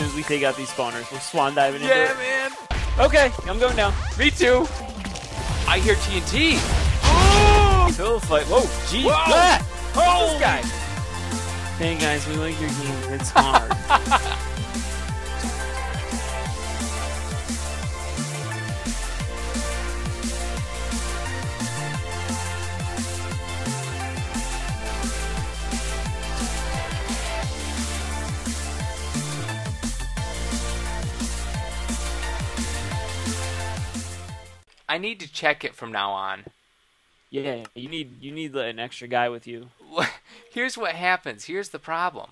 soon as we take out these spawners. We're swan diving into Yeah, it. man. Okay, I'm going down. Me too. I hear TNT. Pillow fight. Whoa, gee. Whoa. Ah! Oh, this guy. Hey guys, we like your game. It's hard. I need to check it from now on. yeah, you need you need an extra guy with you. Here's what happens. Here's the problem.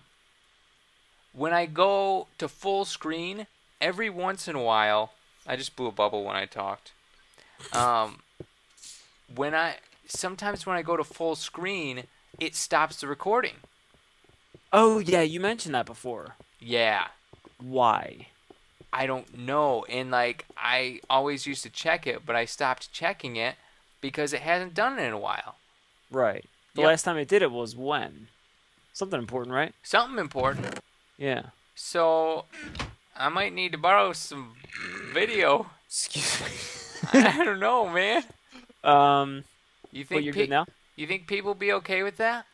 When I go to full screen, every once in a while, I just blew a bubble when I talked. Um, when I sometimes when I go to full screen, it stops the recording. Oh yeah, you mentioned that before. Yeah, Why? I don't know. And like I always used to check it, but I stopped checking it because it hasn't done it in a while. Right. The Yep. last time it did it was when? Something important, right? Something important. Yeah. So I might need to borrow some video. Excuse me. I don't know, man. um, You think you're pe- good now. you think people be okay with that?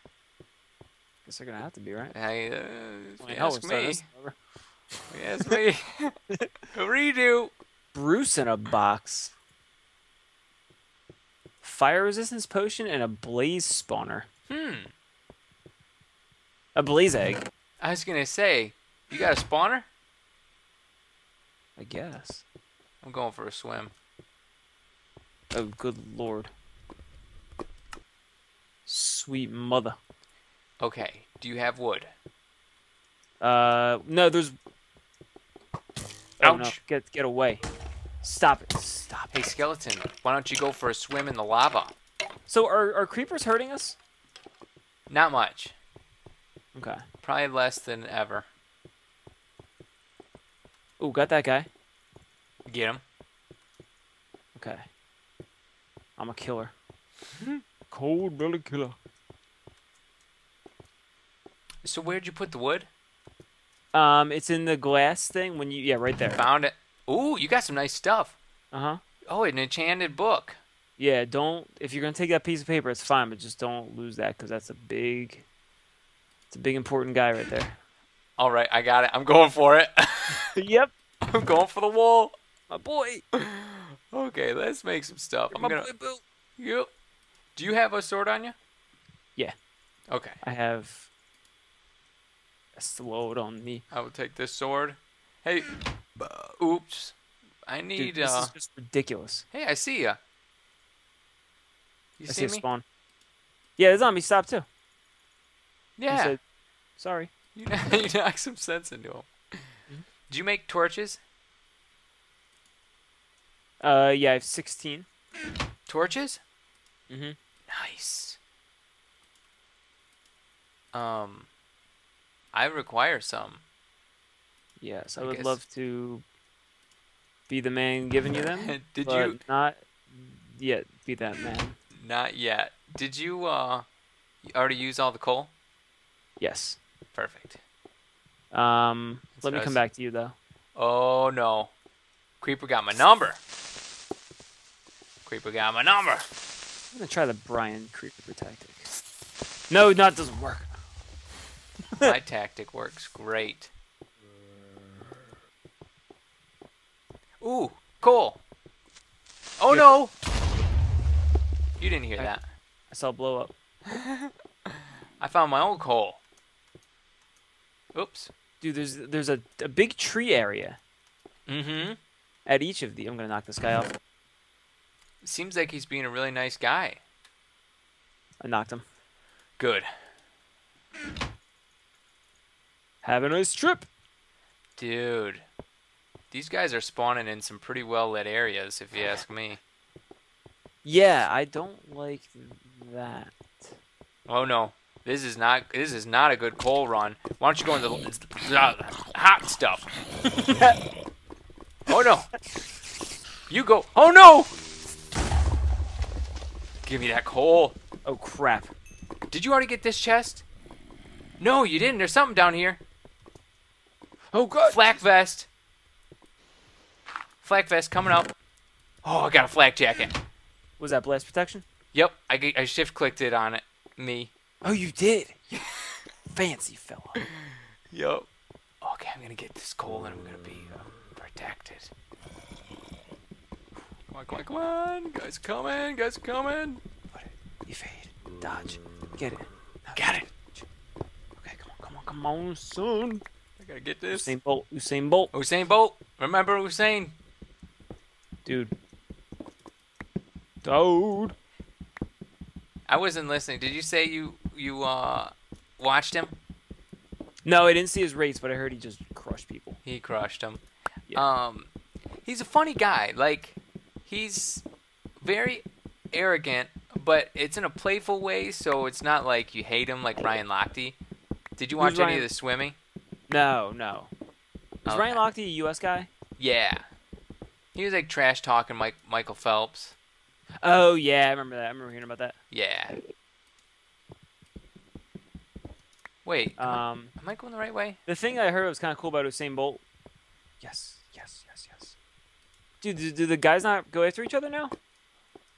Guess they're gonna have to be right. I, uh, I mean, ask me. This over. Ask me. Redo. Bruce in a box. Fire resistance potion and a blaze spawner. Hmm. A blaze egg, I was gonna say, you got a spawner? I guess. I'm going for a swim. Oh, good lord. Sweet mother. Okay. Do you have wood? Uh, no, there's. Oh, no. Ouch. Get get away. Stop it. Stop Hey, it. skeleton. Why don't you go for a swim in the lava? So are are creepers hurting us? Not much. Okay. Probably less than ever. Ooh, got that guy. Get him. Okay. I'm a killer. Cold blooded killer. So where'd you put the wood? Um, it's in the glass thing when you yeah, right there. Found it. Ooh, you got some nice stuff. Uh huh. Oh, an enchanted book. Yeah, don't if you're gonna take that piece of paper, it's fine, but just don't lose that because that's a big, it's a big important guy right there. All right, I got it. I'm going for it. yep, I'm going for the wall, my boy. Okay, let's make some stuff. I'm my gonna. boy Boo. Yep. Do you have a sword on you? Yeah. Okay. I have sword on me. I will take this sword. Hey. Oops. I need. Dude, this uh. is just ridiculous. Hey, I see ya. You I see, see a me? spawn. Yeah, the zombie stopped too. Yeah. said, Sorry. You, you knocked some sense into him. Mm-hmm. Did you make torches? Uh, yeah, I have 16. Torches? Mm-hmm. Nice. Um, I require some. Yes, I, I would guess- love to be the man giving you them. Did you? not yet be that man? Not yet. Did you? Uh, already use all the coal? Yes. Perfect. Um, That's let me come back to you though. Oh no, Creeper got my number. Creeper got my number. I'm gonna try the Brian Creeper tactic. No, no, it doesn't work. My tactic works great. Ooh, coal. Oh no! You didn't hear I- that. I saw blow up. I found my own coal. Oops. Dude, there's there's a, a big tree area Mm-hmm. at each of the. I'm gonna knock this guy off. Seems like he's being a really nice guy. I knocked him. Good. Have a nice trip. Dude. These guys are spawning in some pretty well lit areas, if you ask me. Yeah, I don't like that. Oh no. This is not this is not a good coal run. Why don't you go into the uh, hot stuff? oh no. You go. Oh no. Give me that coal. Oh crap! Did you already get this chest? No, you didn't. There's something down here. Oh god. Flak vest. Flak vest coming up. Oh, I got a flak jacket. Was that blast protection? Yep, I shift clicked it on it. Me. Oh, you did. Fancy fella. Yep. Okay, I'm gonna get this coal and I'm gonna be uh, protected. Come on, come on, come on! Guys coming, guys coming! Evade. Dodge. Get it. Got it! Okay, come on, come on, come on, son. I gotta get this. Usain Bolt. Usain Bolt. Usain Bolt! Remember Usain? Dude. Dude. I wasn't listening. Did you say you you uh watched him? No, I didn't see his race, but I heard he just crushed people. He crushed him. Yeah. Um, he's a funny guy. Like, he's very arrogant, but it's in a playful way, so it's not like you hate him like Ryan Lochte. Did you watch Who's any Ryan- of the swimming? No, no. Is Okay. Ryan Lochte a U.S. guy? Yeah. He was like trash talking Mike Michael Phelps. Oh yeah, I remember that. I remember hearing about that. Yeah. Wait, am, I, Um, am I going the right way? the thing I heard was kind of cool about Usain Bolt. Yes, yes, yes, yes. Dude, do, do the guys not go after each other now?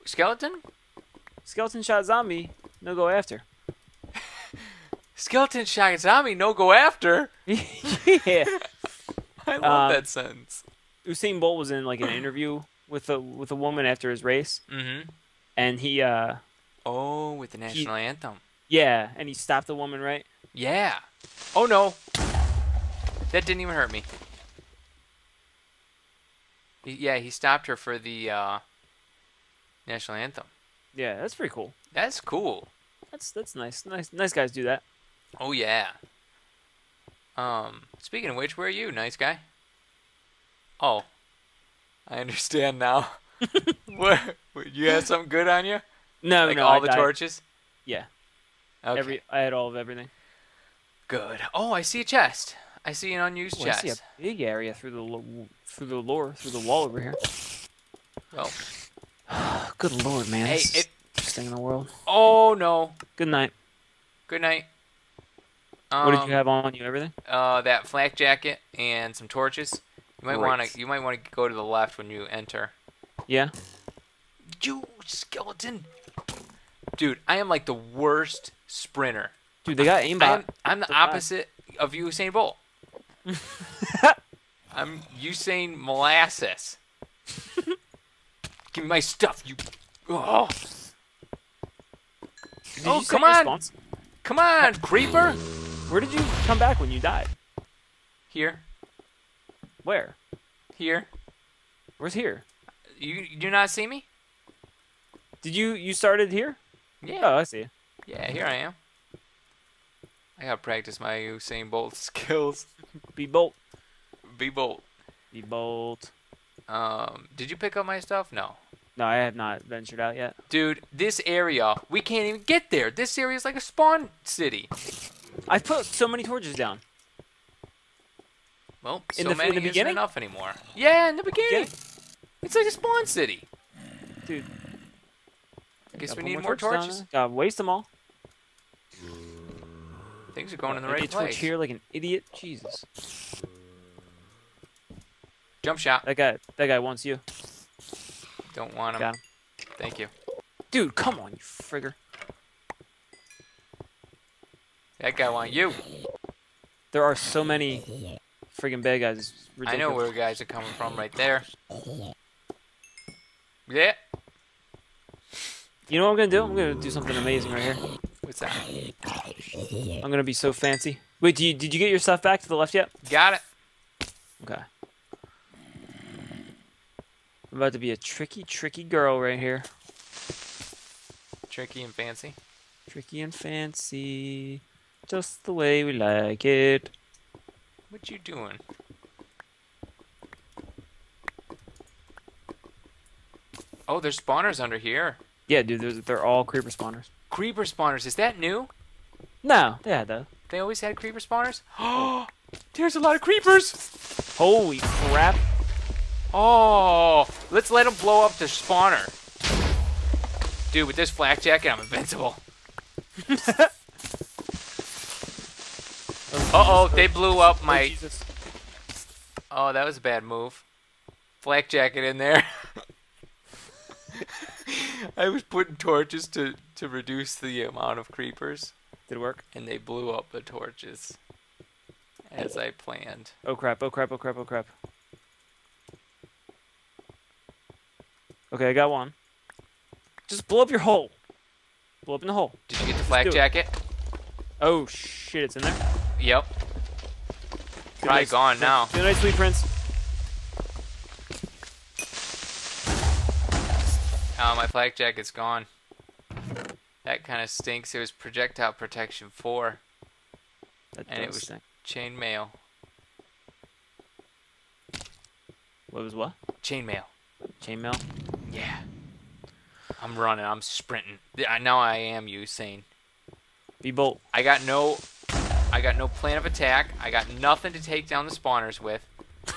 Skeleton? Skeleton shot zombie, no go after. Skeleton shot zombie, no go after. yeah. I love Um, that sentence. Usain Bolt was in like an interview with a with a woman after his race, Mm-hmm. and he uh Oh, with the national anthem. yeah, and he stopped the woman right. Yeah. Oh no. That didn't even hurt me. He- Yeah, he stopped her for the uh, national anthem. Yeah, that's pretty cool. That's cool. That's that's nice. Nice nice guys do that. Oh yeah. Um, speaking of which, where are you, nice guy? Oh, I understand now. what? You had something good on you? No, Like no, all I the died. torches? Yeah, Okay. every I had all of everything. Good. Oh, I see a chest. I see an unused Ooh, I chest. see a big area through the through the lore through the wall over here. Oh. Good lord, man. Hey, it- best thing in the world. Oh no. Good night. Good night. What did Um, you have on you? Everything? uh, that flak jacket and some torches. You might want to you might want to go to the left when you enter. Yeah. You skeleton, dude! I am like the worst sprinter. Dude, they got aimbot. am, I'm the opposite of you, Usain Bolt. I'm Usain molasses. Give me my stuff, you. Oh, Did Oh, you come on. response? come on, creeper! Where did you come back when you died? Here, Where? here. Where's here? You you do not see me? Did you you started here? Yeah. Oh, I see. Yeah, here I am. I gotta practice my Usain Bolt skills. Be bolt. Be Bolt. Be bolt. Um, did you pick up my stuff? No. No, I have not ventured out yet. Dude, this area, we can't even get there. This area is like a spawn city. I've put so many torches down. Well, In so the- in many the isn't beginning? enough anymore. Yeah, in the beginning. It's like a spawn city. Dude. I guess we need more torches. there. Gotta waste them all. Things are going in the right a torch place. here like an idiot. Jesus. Jump shot. That guy. That guy wants you. Don't want him. Got him. Thank you. Dude, come on, you frigger. That guy want you. There are so many friggin' bad guys. I know where guys are coming from right there. Yeah. You know what I'm gonna do? I'm gonna do something amazing right here. What's that? I'm gonna be so fancy. Wait, do you, did you get your stuff back to the left yet? Got it. Okay. I'm about to be a tricky, tricky girl right here. Tricky and fancy. Tricky and fancy. Just the way we like it. What you doing? Oh, there's spawners under here. Yeah, dude, they're, they're all creeper spawners. Creeper spawners. Is that new? No, they had that. They always had creeper spawners? Oh, there's a lot of creepers. Holy crap. Oh, let's let them blow up the spawner. Dude, with this flak jacket, I'm invincible. Uh oh, they blew up Oh, my. Jesus. Oh, that was a bad move. Flak jacket in there. I was putting torches to, to reduce the amount of creepers, Did it work? and they blew up the torches as I planned. Oh crap! Oh crap! Oh crap! Oh crap! Okay, I got one. Just blow up your hole. Blow up in the hole. Did you get the flak do it. jacket? Oh shit! It's in there. Yep. Good Probably night, gone now. Good night, sweet prince. Oh, my flak jacket's gone. That kind of stinks. It was projectile protection 4. That And it was- stink. Chainmail. What was what? Chainmail. Chainmail. Yeah. I'm running. I'm sprinting. Now I am Usain. Be bold. I got no I got no plan of attack. I got nothing to take down the spawners with.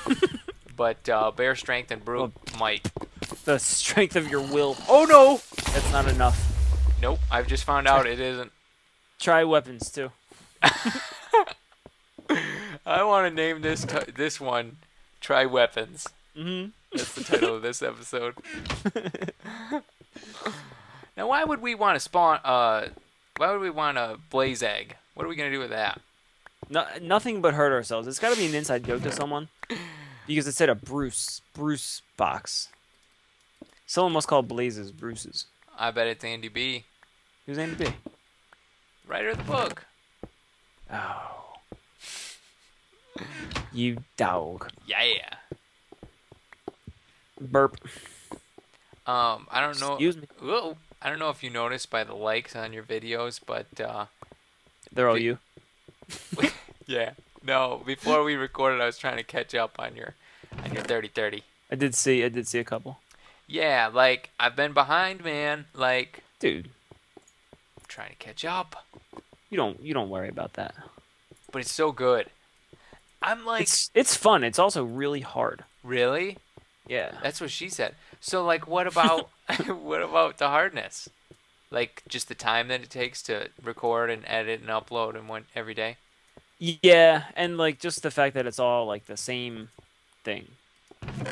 but uh, bear strength and brute might. The strength of your will. Oh no! That's not enough. Nope. I've just found out it isn't. Try weapons too. I want to name this this one "Try Weapons." Mm-hmm. That's the title of this episode. now, why would we want to spawn? Uh, why would we want a blaze egg? What are we gonna do with that? No, nothing but hurt ourselves. It's got to be an inside joke to someone, because it said a Bruce Bruce box. Someone must call blazes Bruce's. I bet it's Andy B, Who's Andy B? writer of the book. Oh. You dog. Yeah. Yeah. Burp. Um, I don't know. Excuse me. Whoa. I don't know if you noticed by the likes on your videos, but uh, They're all you. yeah. No, before we recorded, I was trying to catch up on your on your 30-30. I did see. I did see a couple. Yeah, like I've been behind, man. Like Dude, I'm trying to catch up, you don't. You don't worry about that. but it's so good. I'm like, It's it's fun. It's also really hard. really? Yeah. That's what she said. So like, what about what about the hardness? Like just the time that it takes to record and edit and upload and one every day. Yeah, and like just the fact that it's all like the same thing.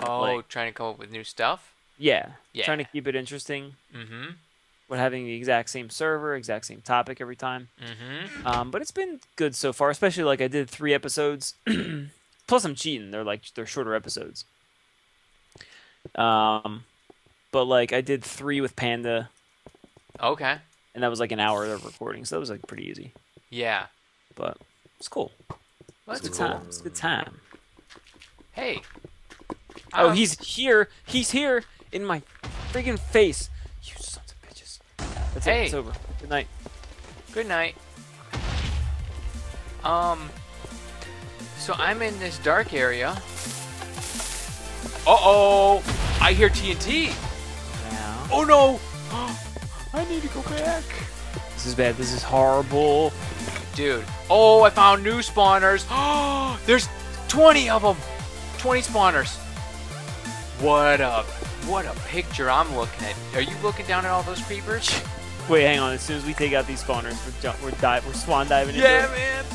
Oh, Like- trying to come up with new stuff. Yeah. Yeah. Trying to keep it interesting. Mm-hmm. With having the exact same server, exact same topic every time. Mm-hmm. Um, but it's been good so far. Especially like I did three episodes. Plus I'm cheating. They're like they're shorter episodes. Um, but like I did three with Panda, Okay. and that was like an hour of recording, so that was like pretty easy. Yeah. But it's cool. Well, It's good cool. time. It's a good time. Hey. Oh, Um, he's here. He's here in my freaking face. You sons of bitches. That's Hey. it. It's over. Good night. Good night. Um. So I'm in this dark area. Uh oh! I hear TNT. Now. Oh no! I need to go back. This is bad. This is horrible. Dude. Oh, I found new spawners. Oh, there's 20 of them. 20 spawners. What a what a picture I'm looking at. Are you looking down at all those creepers? Wait, hang on. As soon as we take out these spawners, we're we're dive, we're swan diving into Yeah, it. man.